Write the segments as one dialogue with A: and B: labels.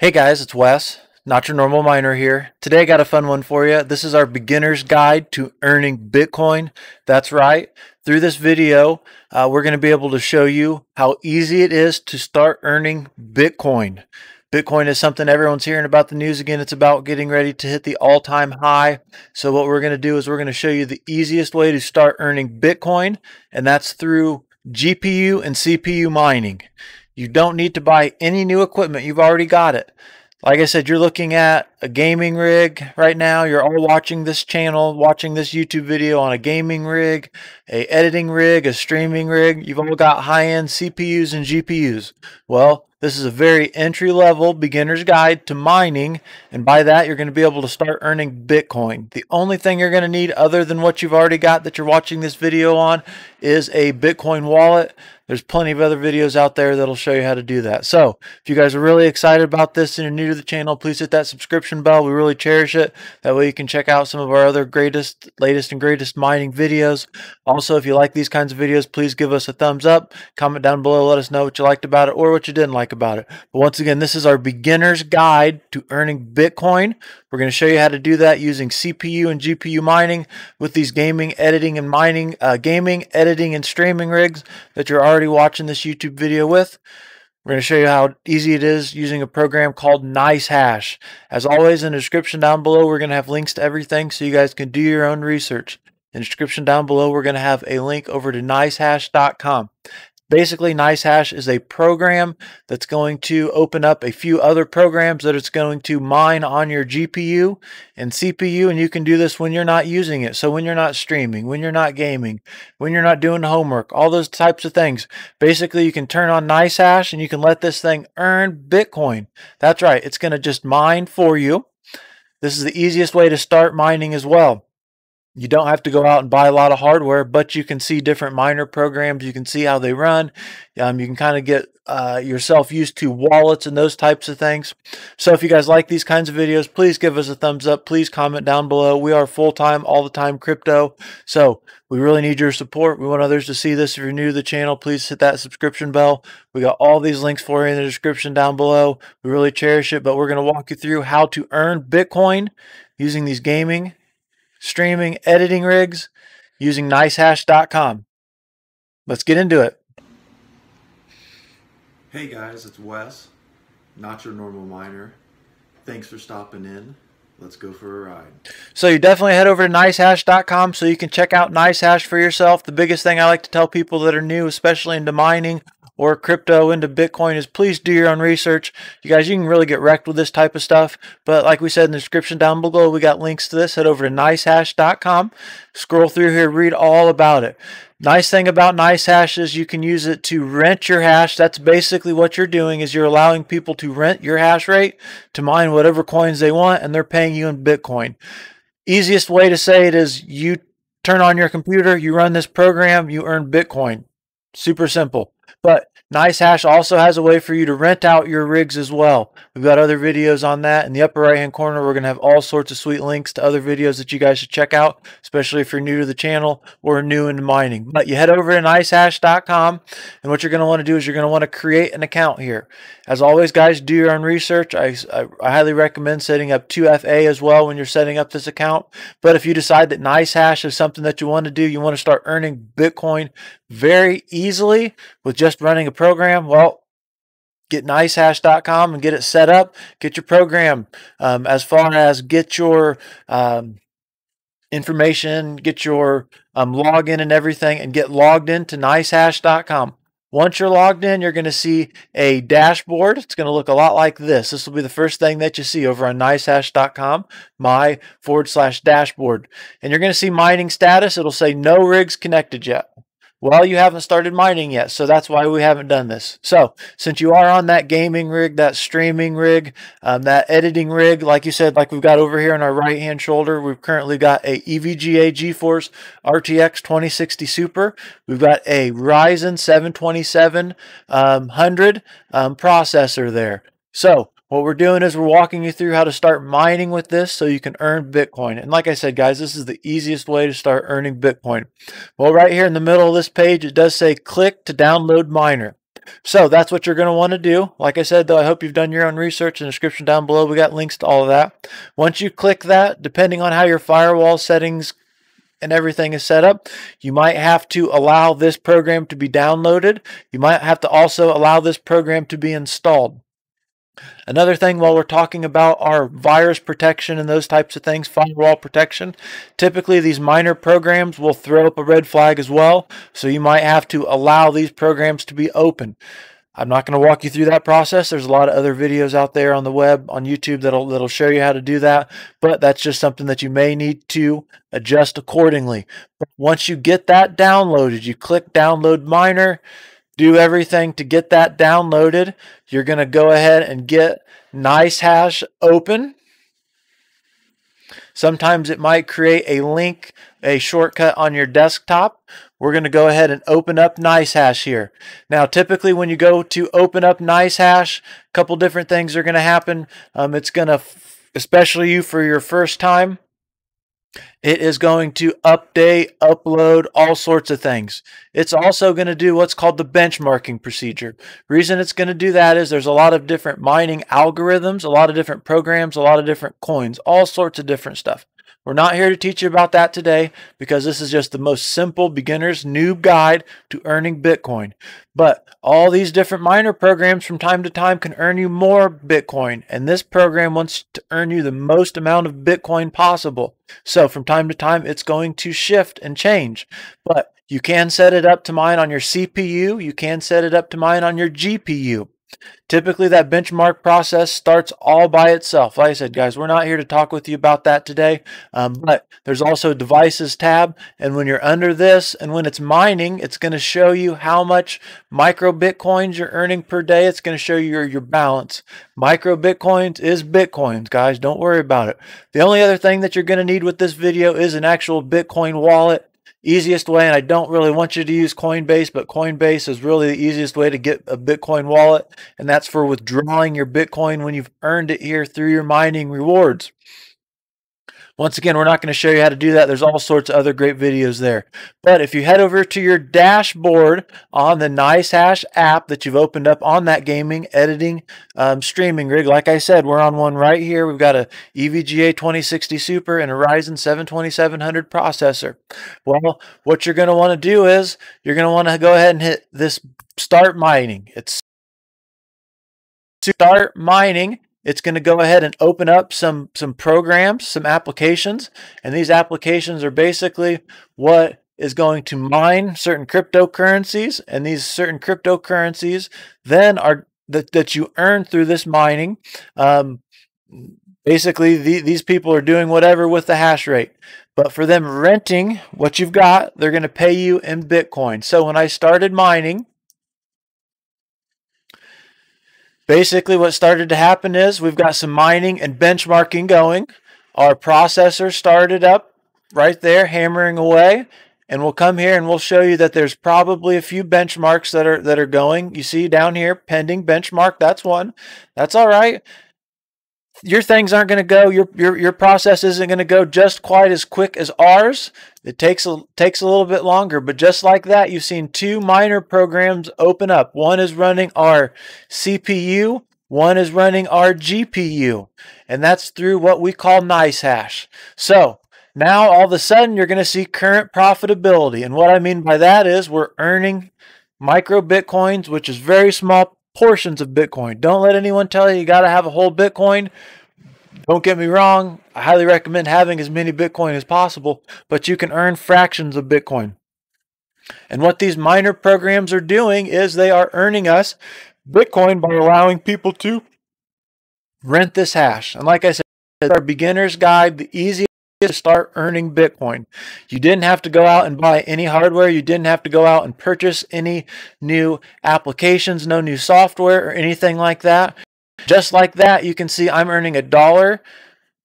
A: Hey guys, it's Wes, not your normal miner here. Today I got a fun one for you. This is our beginner's guide to earning Bitcoin. That's right. Through this video, uh, we're going to be able to show you how easy it is to start earning Bitcoin. Bitcoin is something everyone's hearing about the news again. It's about getting ready to hit the all time high. So, what we're going to do is we're going to show you the easiest way to start earning Bitcoin, and that's through GPU and CPU mining. You don't need to buy any new equipment. You've already got it. Like I said, you're looking at a gaming rig right now. You're all watching this channel, watching this YouTube video on a gaming rig, a editing rig, a streaming rig. You've all got high-end CPUs and GPUs. Well, this is a very entry level beginner's guide to mining, and by that, you're going to be able to start earning Bitcoin. The only thing you're going to need, other than what you've already got that you're watching this video on, is a Bitcoin wallet. There's plenty of other videos out there that'll show you how to do that. So, if you guys are really excited about this and you're new to the channel, please hit that subscription bell. We really cherish it. That way, you can check out some of our other greatest, latest, and greatest mining videos. Also, if you like these kinds of videos, please give us a thumbs up. Comment down below. Let us know what you liked about it or what you didn't like about it. But once again, this is our beginner's guide to earning Bitcoin. We're going to show you how to do that using CPU and GPU mining with these gaming, editing, and mining, uh, gaming, editing, and streaming rigs that you're already watching this YouTube video with. We're going to show you how easy it is using a program called NiceHash. As always, in the description down below, we're going to have links to everything so you guys can do your own research. In the description down below, we're going to have a link over to nicehash.com. Basically, NiceHash is a program that's going to open up a few other programs that it's going to mine on your GPU and CPU, and you can do this when you're not using it. So when you're not streaming, when you're not gaming, when you're not doing homework, all those types of things. Basically, you can turn on NiceHash and you can let this thing earn Bitcoin. That's right. It's going to just mine for you. This is the easiest way to start mining as well. You don't have to go out and buy a lot of hardware, but you can see different miner programs. You can see how they run. Um, you can kind of get uh, yourself used to wallets and those types of things. So if you guys like these kinds of videos, please give us a thumbs up. Please comment down below. We are full time, all the time crypto. So we really need your support. We want others to see this. If you're new to the channel, please hit that subscription bell. We got all these links for you in the description down below. We really cherish it, but we're going to walk you through how to earn Bitcoin using these gaming streaming, editing rigs using nicehash.com. Let's get into it.
B: Hey guys, it's Wes, not your normal miner. Thanks for stopping in. Let's go for a ride.
A: So you definitely head over to nicehash.com so you can check out NiceHash for yourself. The biggest thing I like to tell people that are new, especially into mining or crypto into Bitcoin is please do your own research. You guys, you can really get wrecked with this type of stuff. But like we said in the description down below, we got links to this. Head over to nicehash.com. Scroll through here, read all about it. Nice thing about NiceHash is you can use it to rent your hash. That's basically what you're doing is you're allowing people to rent your hash rate to mine whatever coins they want and they're paying you in Bitcoin. Easiest way to say it is you turn on your computer, you run this program, you earn Bitcoin. Super simple. But NiceHash also has a way for you to rent out your rigs as well. We've got other videos on that. In the upper right hand corner, we're going to have all sorts of sweet links to other videos that you guys should check out, especially if you're new to the channel or new into mining. But you head over to nicehash.com, and what you're going to want to do is you're going to want to create an account here. As always, guys, do your own research. I, I, I highly recommend setting up 2FA as well when you're setting up this account. But if you decide that NiceHash is something that you want to do, you want to start earning Bitcoin very easily with just running a program, well, get nicehash.com and get it set up. Get your program um, as far as get your um, information, get your um, login and everything, and get logged into nicehash.com. Once you're logged in, you're going to see a dashboard. It's going to look a lot like this. This will be the first thing that you see over on nicehash.com, my forward slash dashboard. And you're going to see mining status. It'll say no rigs connected yet. Well, you haven't started mining yet, so that's why we haven't done this. So, since you are on that gaming rig, that streaming rig, um, that editing rig, like you said, like we've got over here on our right hand shoulder, we've currently got a EVGA GeForce RTX 2060 Super. We've got a Ryzen 72700 um, um, processor there. So, what we're doing is we're walking you through how to start mining with this so you can earn Bitcoin. And like I said, guys, this is the easiest way to start earning Bitcoin. Well, right here in the middle of this page, it does say click to download miner. So that's what you're going to want to do. Like I said, though, I hope you've done your own research in the description down below. We got links to all of that. Once you click that, depending on how your firewall settings and everything is set up, you might have to allow this program to be downloaded. You might have to also allow this program to be installed. Another thing while we're talking about our virus protection and those types of things, firewall protection, typically these miner programs will throw up a red flag as well. So you might have to allow these programs to be open. I'm not going to walk you through that process. There's a lot of other videos out there on the web, on YouTube that'll that'll show you how to do that, but that's just something that you may need to adjust accordingly. But once you get that downloaded, you click download miner, do everything to get that downloaded. You're going to go ahead and get NiceHash open. Sometimes it might create a link, a shortcut on your desktop. We're going to go ahead and open up NiceHash here. Now, typically when you go to open up NiceHash, a couple different things are going to happen. Um, it's going to, especially you for your first time, it is going to update, upload, all sorts of things. It's also going to do what's called the benchmarking procedure. Reason it's going to do that is there's a lot of different mining algorithms, a lot of different programs, a lot of different coins, all sorts of different stuff. We're not here to teach you about that today because this is just the most simple beginner's noob guide to earning Bitcoin. But all these different miner programs from time to time can earn you more Bitcoin. And this program wants to earn you the most amount of Bitcoin possible. So from time to time, it's going to shift and change. But you can set it up to mine on your CPU. You can set it up to mine on your GPU. Typically, that benchmark process starts all by itself. Like I said, guys, we're not here to talk with you about that today, um, but there's also devices tab. And when you're under this and when it's mining, it's going to show you how much micro Bitcoins you're earning per day. It's going to show you your, your balance. Micro Bitcoins is Bitcoins, guys. Don't worry about it. The only other thing that you're going to need with this video is an actual Bitcoin wallet easiest way, and I don't really want you to use Coinbase, but Coinbase is really the easiest way to get a Bitcoin wallet, and that's for withdrawing your Bitcoin when you've earned it here through your mining rewards. Once again, we're not going to show you how to do that. There's all sorts of other great videos there. But if you head over to your dashboard on the NiceHash app that you've opened up on that gaming, editing, um, streaming rig, like I said, we're on one right here. We've got a EVGA 2060 Super and a Ryzen 7 2700 processor. Well, what you're going to want to do is you're going to want to go ahead and hit this start mining. It's start mining it's going to go ahead and open up some some programs, some applications, and these applications are basically what is going to mine certain cryptocurrencies, and these certain cryptocurrencies then are that, that you earn through this mining. Um, basically, the, these people are doing whatever with the hash rate. But for them renting what you've got, they're going to pay you in Bitcoin. So when I started mining, Basically, what started to happen is we've got some mining and benchmarking going. Our processor started up right there, hammering away. And we'll come here and we'll show you that there's probably a few benchmarks that are that are going. You see down here, pending benchmark. That's one. That's all right your things aren't going to go your your your process isn't going to go just quite as quick as ours. It takes a takes a little bit longer but just like that you've seen two miner programs open up. One is running our cpu one is running our gpu and that's through what we call NiceHash so now all of a sudden you're going to see current profitability and what i mean by that is we're earning micro bitcoins which is very small portions of Bitcoin. Don't let anyone tell you you got to have a whole Bitcoin. Don't get me wrong, I highly recommend having as many Bitcoin as possible, but you can earn fractions of Bitcoin. And what these miner programs are doing is they are earning us Bitcoin by allowing people to rent this hash. And like I said, our beginner's guide, the easiest to start earning Bitcoin. You didn't have to go out and buy any hardware. You didn't have to go out and purchase any new applications, no new software or anything like that. Just like that, you can see I'm earning a dollar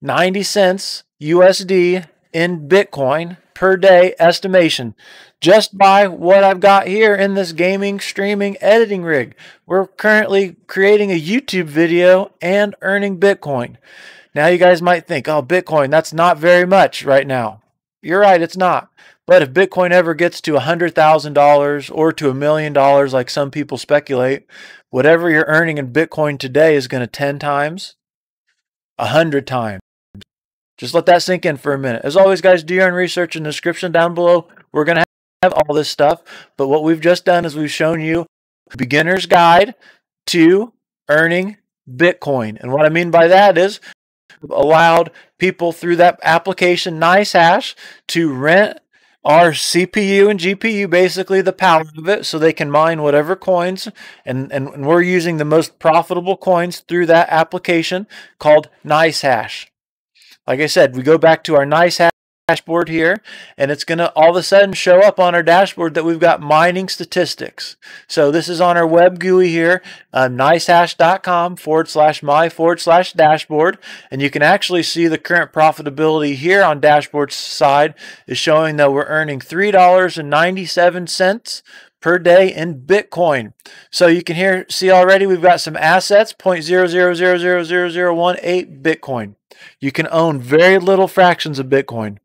A: 90 cents USD in Bitcoin per day estimation just by what I've got here in this gaming streaming editing rig. We're currently creating a YouTube video and earning Bitcoin. Now you guys might think, oh, Bitcoin, that's not very much right now. You're right, it's not. But if Bitcoin ever gets to $100,000 or to a million dollars, like some people speculate, whatever you're earning in Bitcoin today is going to 10 times, 100 times. Just let that sink in for a minute. As always, guys, do your own research in the description down below. We're going to have all this stuff. But what we've just done is we've shown you beginner's guide to earning Bitcoin. And what I mean by that is allowed people through that application NiceHash to rent our CPU and GPU, basically the power of it, so they can mine whatever coins. And, and we're using the most profitable coins through that application called NiceHash. Like I said, we go back to our NiceHash dashboard here and it's going to all of a sudden show up on our dashboard that we've got mining statistics. So this is on our web GUI here, uh, nicehash.com forward slash my forward slash dashboard. And you can actually see the current profitability here on dashboard side is showing that we're earning $3.97 per day in Bitcoin. So you can hear see already we've got some assets 0.00000018 Bitcoin. You can own very little fractions of Bitcoin.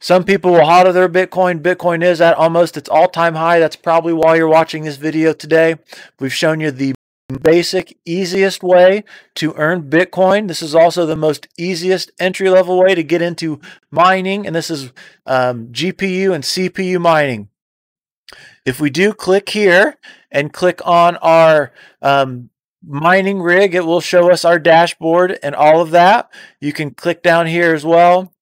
A: Some people will hodl their Bitcoin. Bitcoin is at almost its all-time high. That's probably why you're watching this video today. We've shown you the basic, easiest way to earn Bitcoin. This is also the most easiest entry-level way to get into mining, and this is um, GPU and CPU mining. If we do click here and click on our um, mining rig, it will show us our dashboard and all of that. You can click down here as well.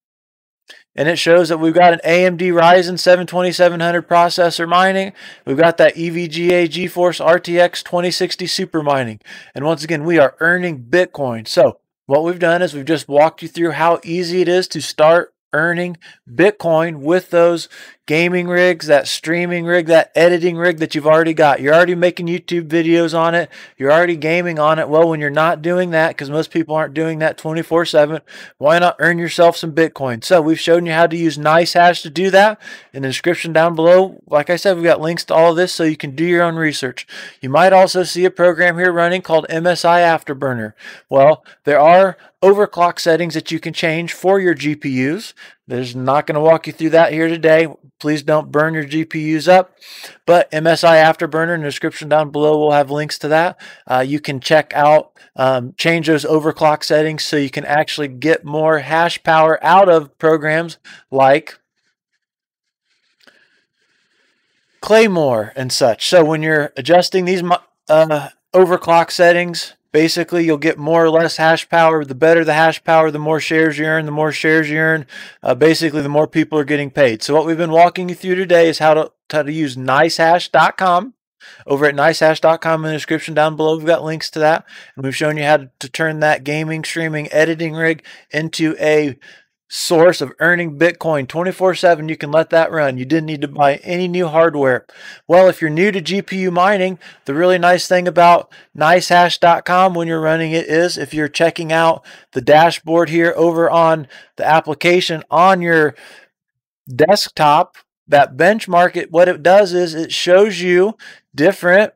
A: And it shows that we've got an AMD Ryzen 7 2700 processor mining. We've got that EVGA GeForce RTX 2060 super mining. And once again, we are earning Bitcoin. So what we've done is we've just walked you through how easy it is to start earning Bitcoin with those gaming rigs, that streaming rig, that editing rig that you've already got. You're already making YouTube videos on it. You're already gaming on it. Well, when you're not doing that, because most people aren't doing that 24 7, why not earn yourself some Bitcoin? So we've shown you how to use NiceHash to do that. In the description down below, like I said, we've got links to all of this so you can do your own research. You might also see a program here running called MSI Afterburner. Well, there are overclock settings that you can change for your GPUs. There's not going to walk you through that here today. Please don't burn your GPUs up. But MSI Afterburner in the description down below will have links to that. Uh, you can check out, um, change those overclock settings so you can actually get more hash power out of programs like Claymore and such. So when you're adjusting these uh, overclock settings, Basically, you'll get more or less hash power. The better the hash power, the more shares you earn. The more shares you earn, uh, basically, the more people are getting paid. So what we've been walking you through today is how to, how to use nicehash.com. Over at nicehash.com in the description down below, we've got links to that. And we've shown you how to, to turn that gaming, streaming, editing rig into a source of earning Bitcoin 24 7. You can let that run. You didn't need to buy any new hardware. Well, if you're new to GPU mining, the really nice thing about nicehash.com when you're running it is if you're checking out the dashboard here over on the application on your desktop, that benchmark, it, what it does is it shows you different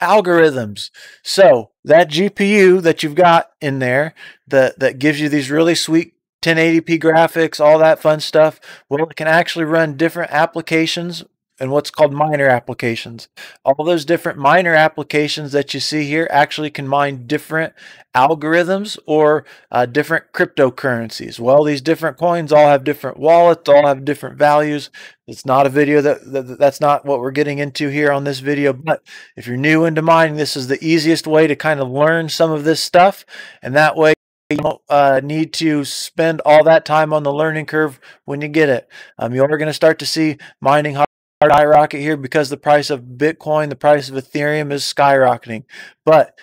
A: algorithms. So that GPU that you've got in there that, that gives you these really sweet 1080p graphics, all that fun stuff. Well, it can actually run different applications and what's called miner applications. All those different miner applications that you see here actually can mine different algorithms or uh, different cryptocurrencies. Well, these different coins all have different wallets, all have different values. It's not a video that, that that's not what we're getting into here on this video. But if you're new into mining, this is the easiest way to kind of learn some of this stuff. And that way you don't uh, need to spend all that time on the learning curve when you get it. Um, you're going to start to see mining hard skyrocket here because the price of Bitcoin, the price of Ethereum is skyrocketing. But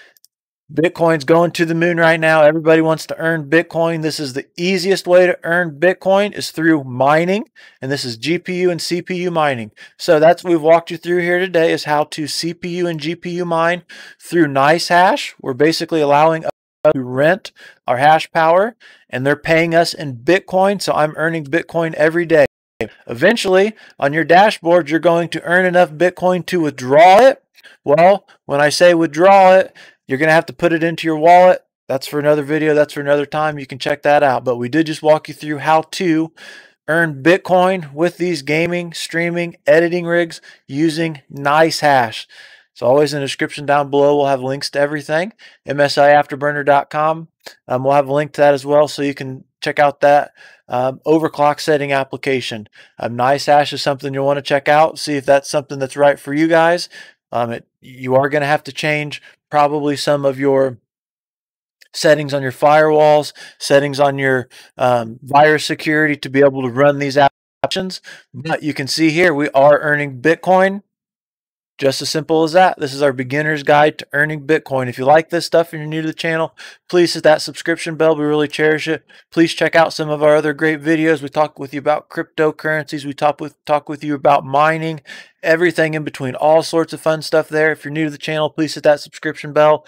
A: Bitcoin's going to the moon right now. Everybody wants to earn Bitcoin. This is the easiest way to earn Bitcoin is through mining, and this is GPU and CPU mining. So that's what we've walked you through here today is how to CPU and GPU mine through NiceHash. We're basically allowing to rent our hash power and they're paying us in Bitcoin. So I'm earning Bitcoin every day. Eventually, on your dashboard, you're going to earn enough Bitcoin to withdraw it. Well, when I say withdraw it, you're going to have to put it into your wallet. That's for another video. That's for another time. You can check that out. But we did just walk you through how to earn Bitcoin with these gaming, streaming, editing rigs using NiceHash. It's always in the description down below. We'll have links to everything. MSIAfterburner.com. Um, we'll have a link to that as well so you can check out that um, overclock setting application. Um, NiceHash is something you'll want to check out. See if that's something that's right for you guys. Um, it, you are going to have to change probably some of your settings on your firewalls, settings on your um, virus security to be able to run these options. But you can see here we are earning Bitcoin just as simple as that. This is our beginner's guide to earning Bitcoin. If you like this stuff and you're new to the channel, please hit that subscription bell. We really cherish it. Please check out some of our other great videos. We talk with you about cryptocurrencies. We talk with talk with you about mining, everything in between, all sorts of fun stuff there. If you're new to the channel, please hit that subscription bell.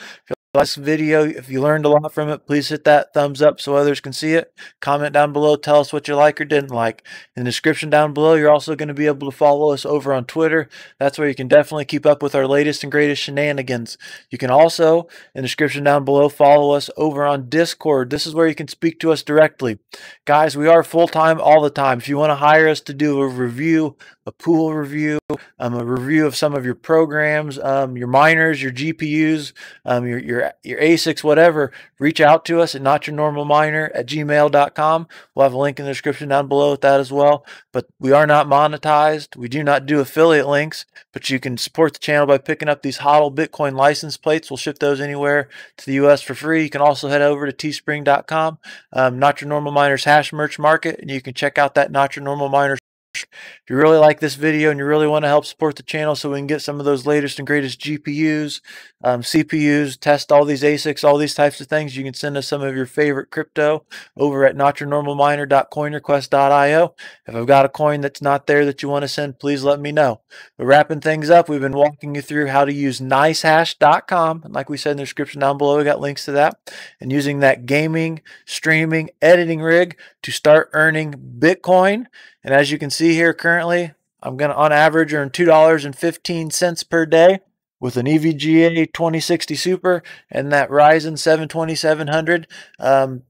A: This video. If you learned a lot from it, please hit that thumbs up so others can see it. Comment down below. Tell us what you like or didn't like. In the description down below, you're also going to be able to follow us over on Twitter. That's where you can definitely keep up with our latest and greatest shenanigans. You can also, in the description down below, follow us over on Discord. This is where you can speak to us directly. Guys, we are full-time all the time. If you want to hire us to do a review, a pool review, um, a review of some of your programs, um, your miners, your GPUs, um, your, your, your ASICs, whatever, reach out to us at notyournormalminer at gmail.com. We'll have a link in the description down below with that as well. But we are not monetized. We do not do affiliate links, but you can support the channel by picking up these HODL Bitcoin license plates. We'll ship those anywhere to the U.S. for free. You can also head over to teespring.com, um, Not Your Normal Miners Hash Merch Market, and you can check out that Not Your Normal Miners if you really like this video and you really want to help support the channel so we can get some of those latest and greatest GPUs, um, CPUs, test all these ASICs, all these types of things, you can send us some of your favorite crypto over at notyournormalminer.coinrequest.io. If I've got a coin that's not there that you want to send, please let me know. Wrapping things up, we've been walking you through how to use nicehash.com. And like we said in the description down below, we got links to that. And using that gaming, streaming, editing rig to start earning Bitcoin. And as you can see here currently, I'm going to on average earn $2.15 per day with an EVGA 2060 Super and that Ryzen 7 2700. Um,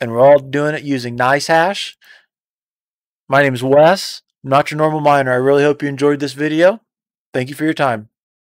A: and we're all doing it using NiceHash. My name is Wes. I'm not your normal miner. I really hope you enjoyed this video. Thank you for your time.